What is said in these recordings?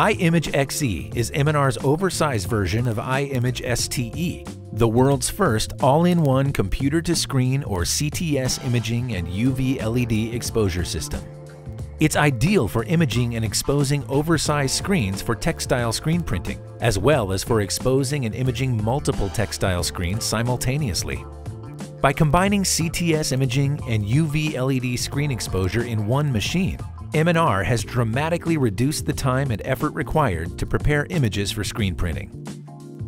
i-Image XE is M&R's oversized version of i-Image STE, the world's first all-in-one computer-to-screen or CTS imaging and UV LED exposure system. It's ideal for imaging and exposing oversized screens for textile screen printing, as well as for exposing and imaging multiple textile screens simultaneously. By combining CTS imaging and UV LED screen exposure in one machine, M&R has dramatically reduced the time and effort required to prepare images for screen printing.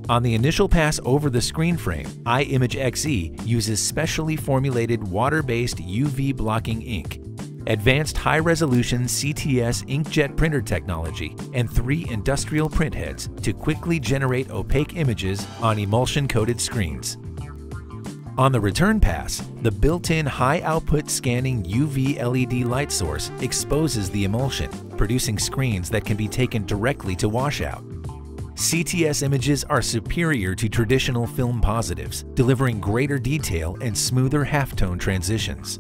On the initial pass over the screen frame, i-Image XE uses specially formulated water-based UV blocking ink, advanced high-resolution CTS inkjet printer technology, and three industrial printheads to quickly generate opaque images on emulsion-coated screens. On the return pass, the built-in high-output scanning UV LED light source exposes the emulsion, producing screens that can be taken directly to washout. CTS images are superior to traditional film positives, delivering greater detail and smoother halftone transitions.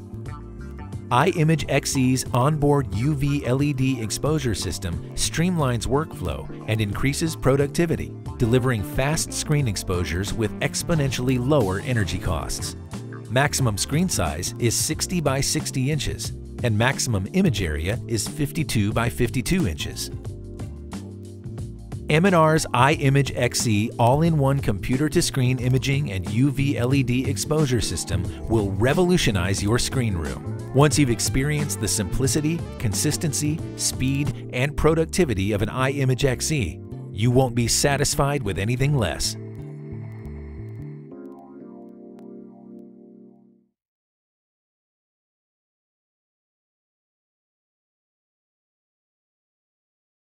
i-Image XE's onboard UV LED exposure system streamlines workflow and increases productivity, delivering fast screen exposures with exponentially lower energy costs. Maximum screen size is 60 by 60 inches, and maximum image area is 52 by 52 inches. M&R's i-Image XE all-in-one computer-to-screen imaging and UV LED exposure system will revolutionize your screen room. Once you've experienced the simplicity, consistency, speed, and productivity of an i-Image XE, you won't be satisfied with anything less.